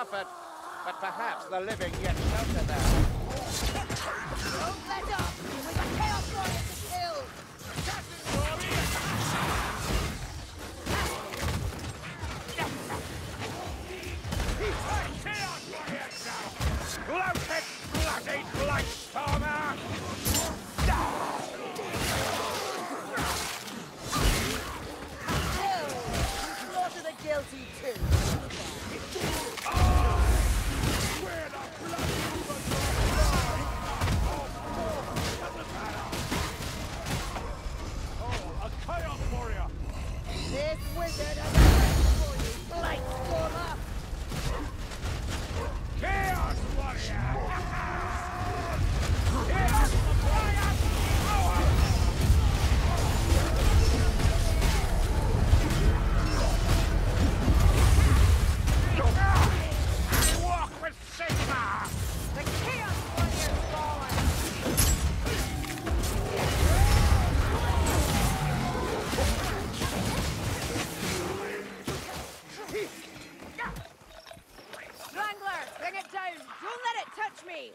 suffered, but perhaps the living yet shelter there. Oh, Don't let it touch me!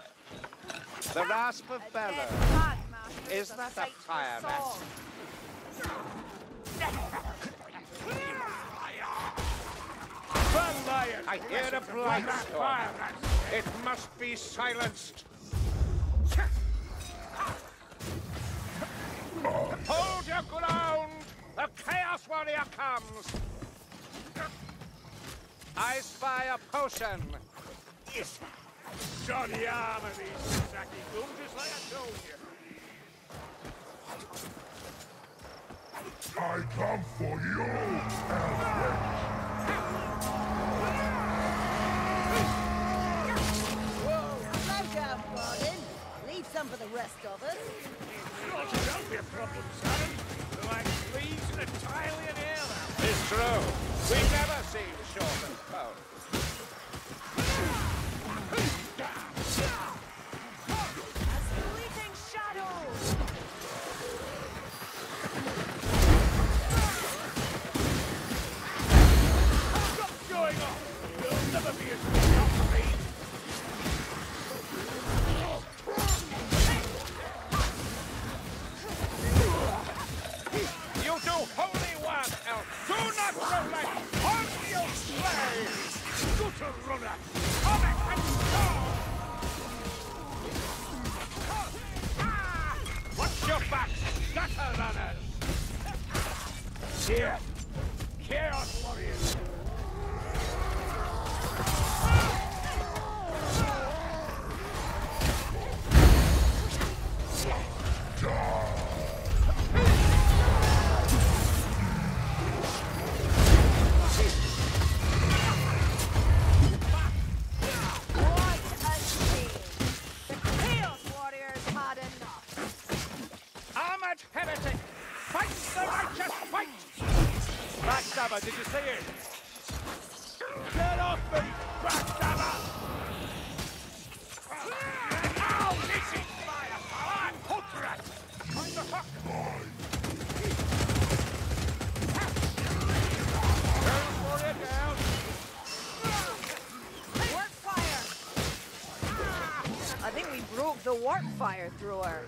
The rasp of bellow. Is that a fire mask? The lion! I hear a blight storm. It must be silenced. Hold your ground! The Chaos Warrior comes! I spy a potion! Yes, Johnny, the these Sasaki goons, just like I told you. I come for you, Elric! Leave some for the rest of us. Sort it out your problems, son. Like fleas in a Thailand airline. It's true. We never here. warp fire thrower.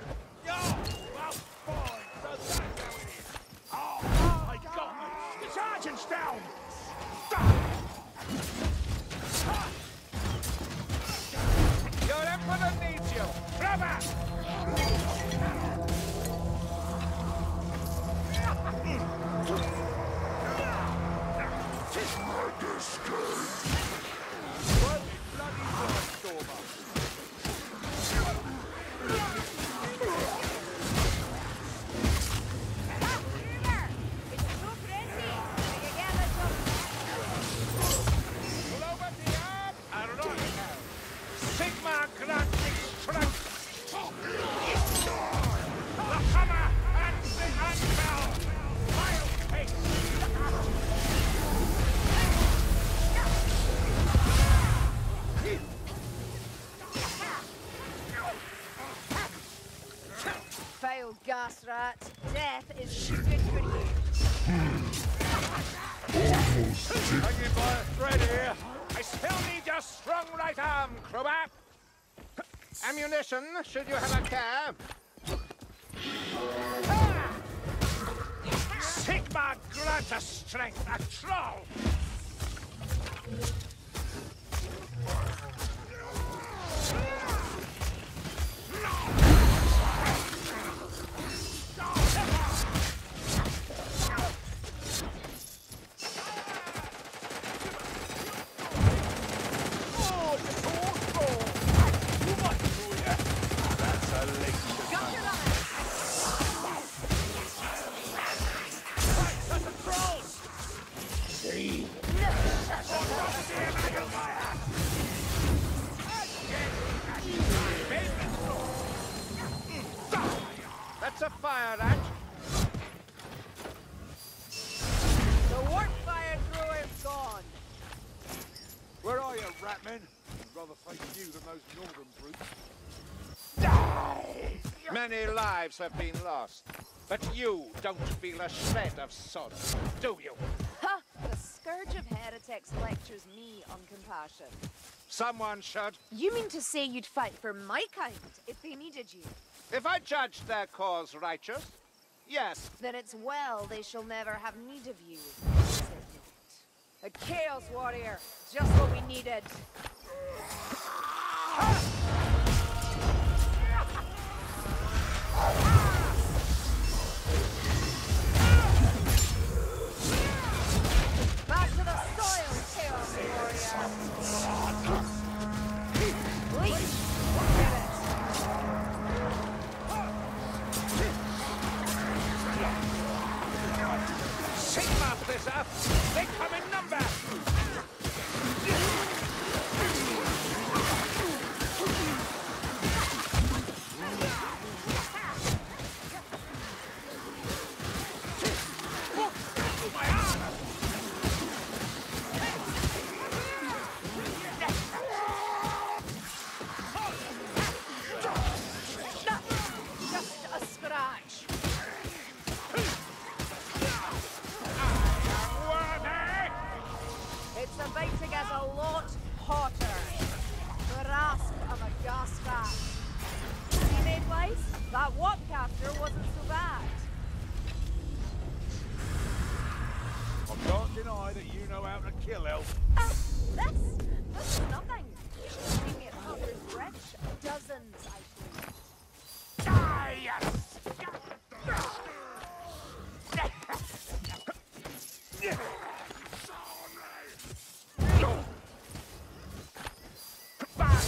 last rat. Death is sacred. Almost Hanging by a thread here. I still need your strong right arm, Kruber. Ammunition, should you have a cab. Sigmar, Sigmar Granta Strength, a troll! Lives have been lost, but you don't feel a shred of sorrow, do you? Ha! The scourge of heretics lectures me on compassion. Someone should. You mean to say you'd fight for my kind if they needed you? If I judged their cause righteous, yes. Then it's well they shall never have need of you. Is it not? A Chaos Warrior, just what we needed. Back Sigmar Blizzard! They come in number!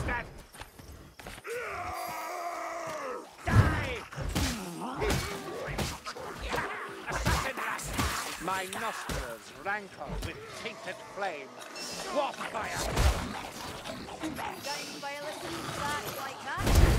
Die! My nostrils rankle with tainted flame. Warp fire! Like that?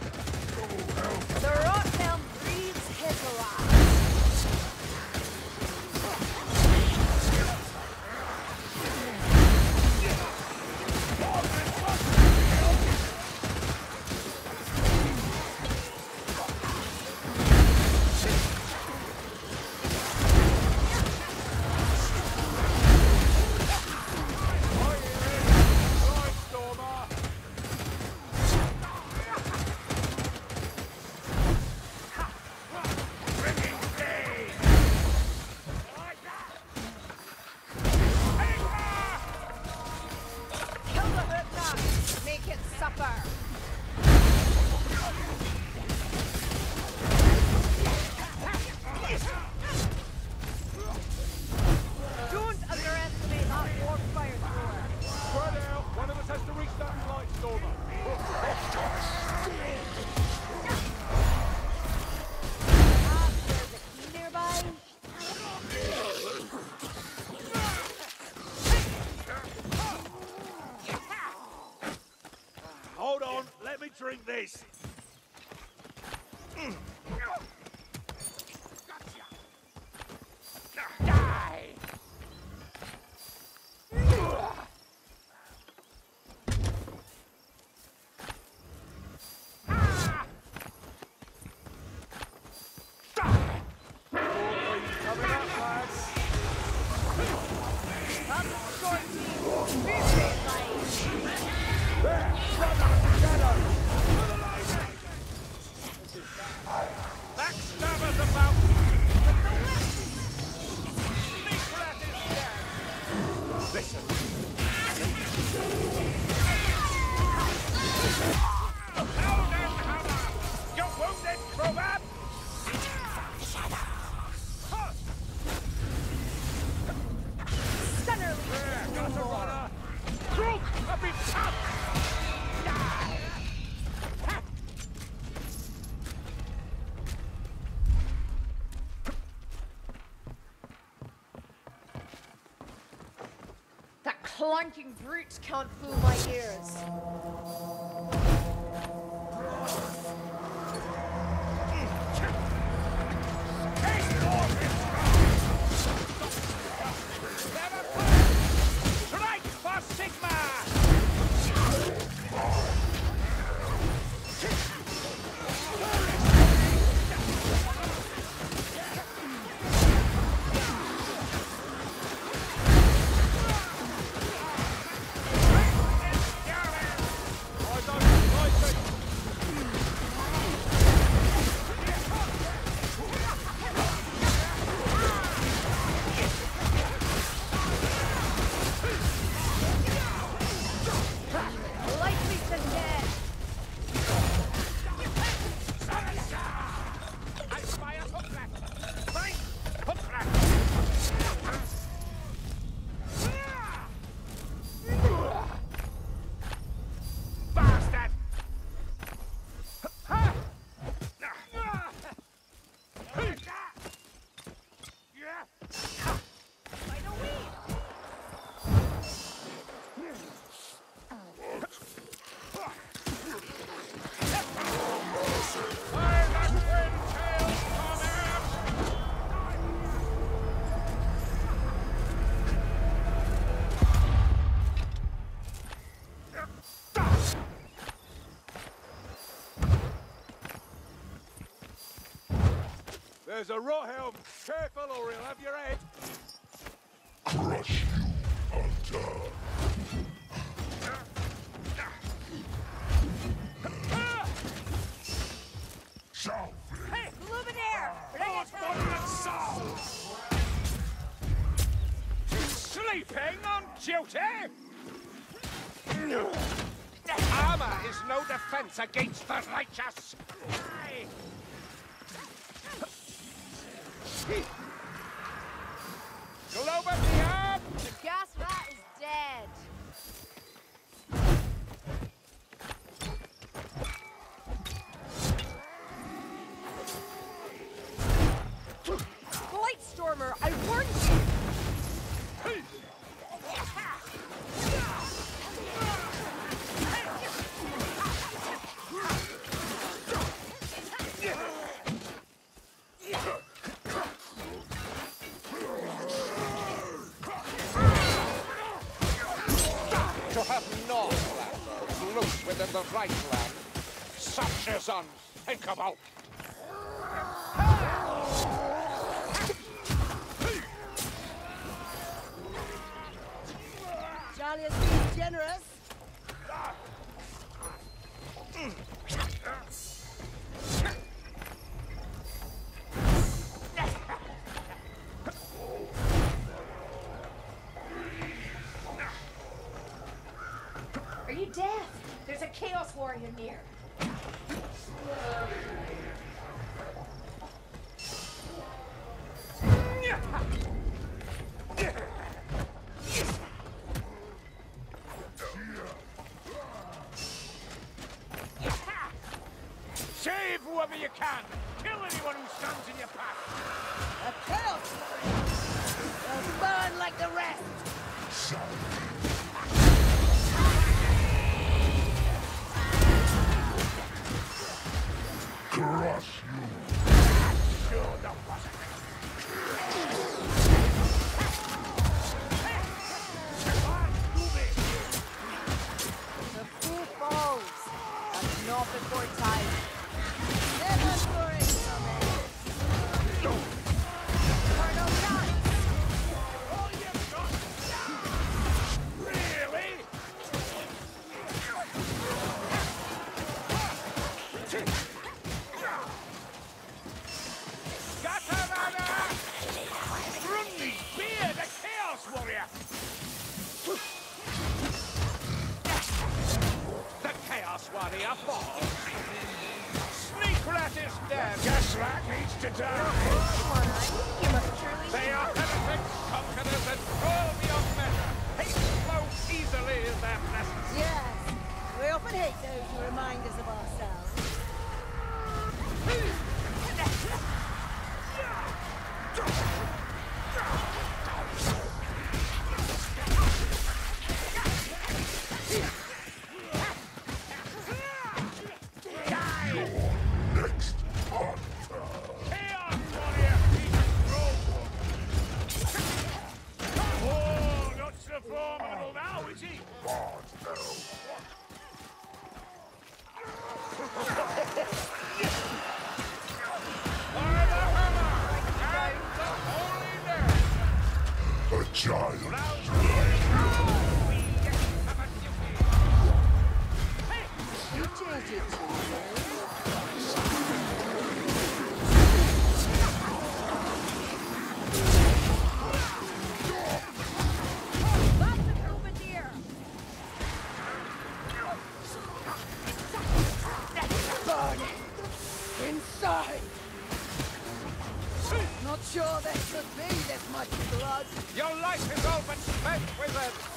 clanking brutes can't fool my ears. There's a Rothelm. Careful or he'll have your head. Crush you, Hunter. Selfish. Hey, Luminaire! Bring it Sleeping on duty? Armor is no defense against the righteous. Of! The gas rat is dead. Northland loose within the right land. Such is unthinkable. Johnny is being generous. Chaos Warrior near. Save whoever you can. Kill anyone who stands in your path. A Chaos Warrior! They'll burn like the rest! Crush Your life is all but spent with it.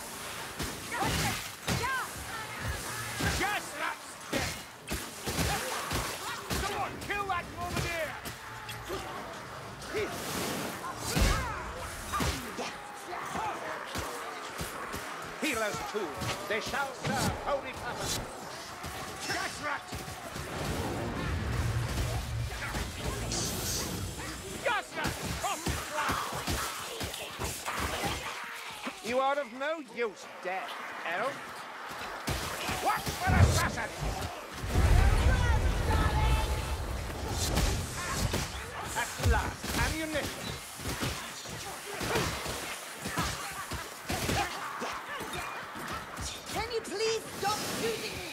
almost dead. Arrow. What an assassin! At last, ammunition. Can you please stop shooting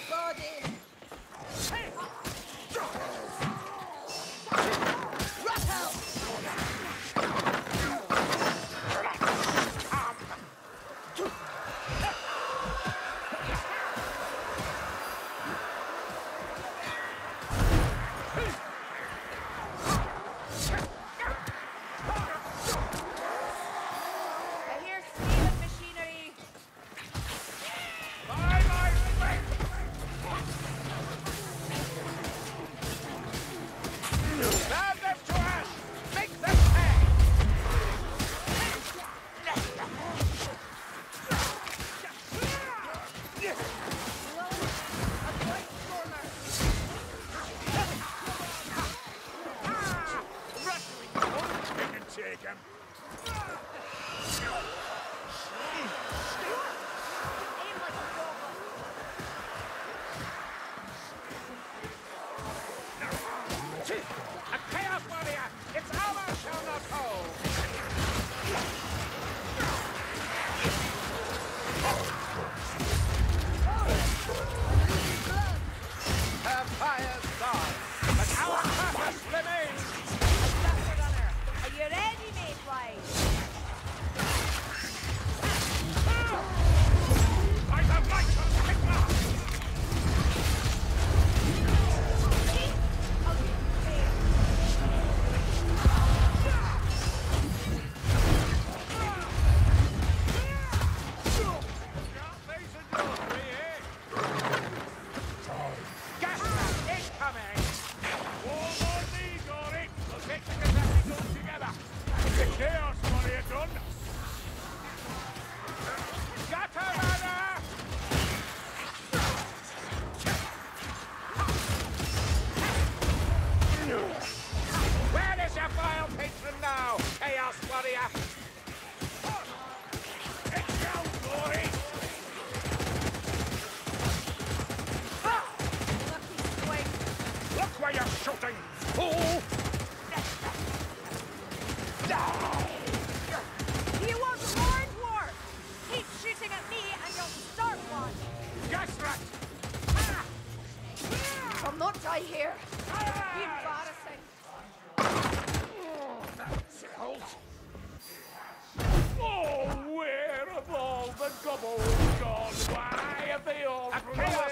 the field.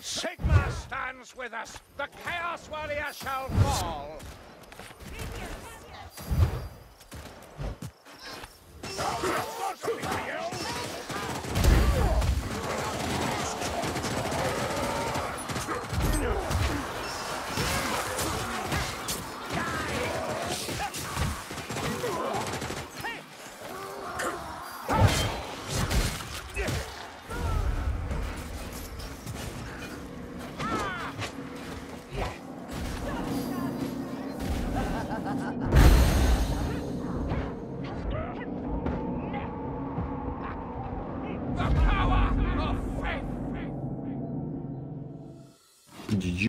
Sigmar stands with us. The Chaos Warrior shall fall. de